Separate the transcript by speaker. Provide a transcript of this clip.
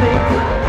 Speaker 1: sing.